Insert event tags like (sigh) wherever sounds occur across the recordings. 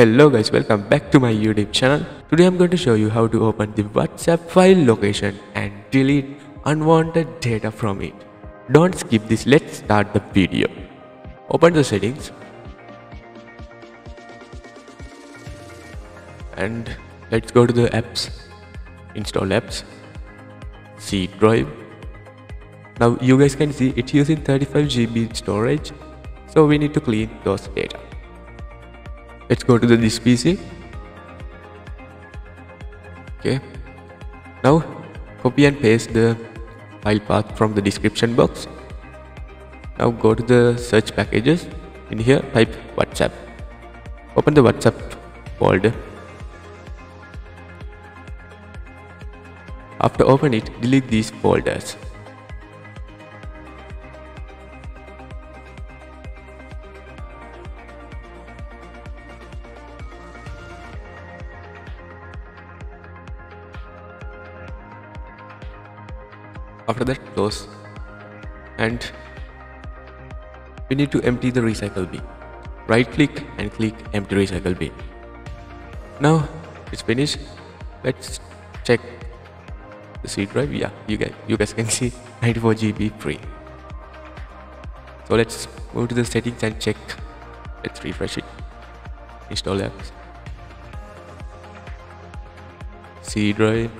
Hello guys, welcome back to my YouTube channel. Today I'm going to show you how to open the WhatsApp file location and delete unwanted data from it. Don't skip this, let's start the video. Open the settings and let's go to the apps, install apps, C drive. Now you guys can see it's using 35 GB storage, so we need to clean those data let's go to the this pc okay. Now copy and paste the file path from the description box. Now go to the search packages. In here type whatsapp. Open the whatsapp folder. After open it delete these folders after that close. And we need to empty the recycle bin. Right click and click empty recycle bin. Now it's finished. Let's check the C drive. Yeah you guys you guys can (laughs) see 94 GB free. So let's move to the settings and check. Let's refresh it. Install apps. C drive.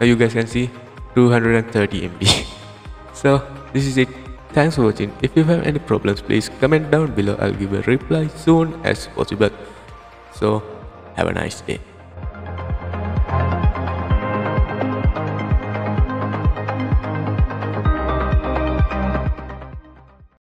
Now you guys can see 230 MB. (laughs) so this is it. Thanks for watching. If you have any problems, please comment down below. I'll give a reply soon as possible. So have a nice day.